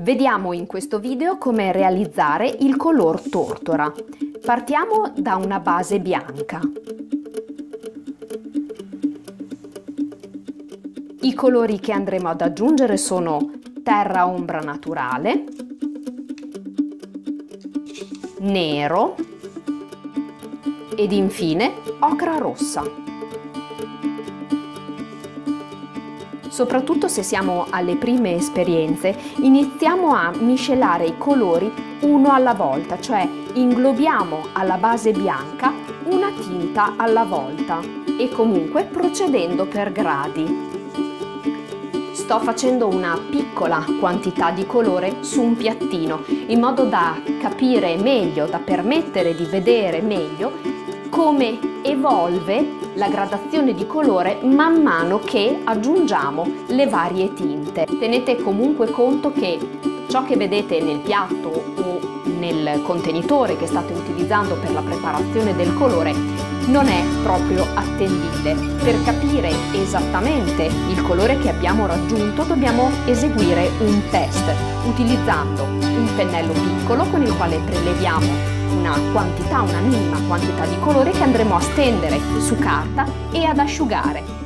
Vediamo in questo video come realizzare il color tortora. Partiamo da una base bianca. I colori che andremo ad aggiungere sono terra ombra naturale, nero ed infine ocra rossa. Soprattutto se siamo alle prime esperienze, iniziamo a miscelare i colori uno alla volta, cioè inglobiamo alla base bianca una tinta alla volta e comunque procedendo per gradi. Sto facendo una piccola quantità di colore su un piattino in modo da capire meglio, da permettere di vedere meglio come evolve la gradazione di colore man mano che aggiungiamo le varie tinte. Tenete comunque conto che ciò che vedete nel piatto o nel contenitore che state utilizzando per la preparazione del colore non è proprio attendibile. Per capire esattamente il colore che abbiamo raggiunto dobbiamo eseguire un test utilizzando un pennello piccolo con il quale preleviamo una quantità, una minima quantità di colore che andremo a stendere su carta e ad asciugare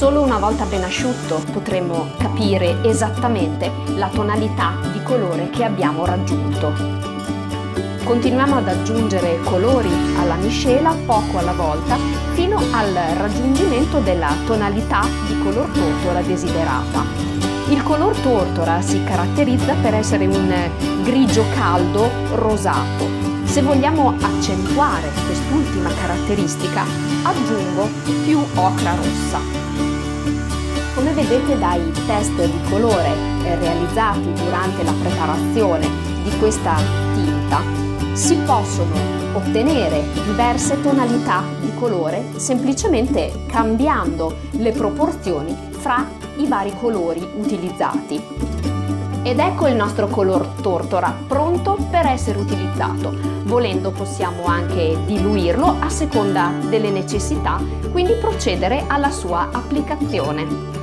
Solo una volta ben asciutto potremo capire esattamente la tonalità di colore che abbiamo raggiunto. Continuiamo ad aggiungere colori alla miscela poco alla volta fino al raggiungimento della tonalità di color tortora desiderata. Il color tortora si caratterizza per essere un grigio caldo rosato. Se vogliamo accentuare quest'ultima caratteristica, aggiungo più ocra rossa. Come vedete dai test di colore realizzati durante la preparazione di questa tinta, si possono ottenere diverse tonalità di colore semplicemente cambiando le proporzioni fra i vari colori utilizzati. Ed ecco il nostro color tortora pronto per essere utilizzato. Volendo possiamo anche diluirlo a seconda delle necessità, quindi procedere alla sua applicazione.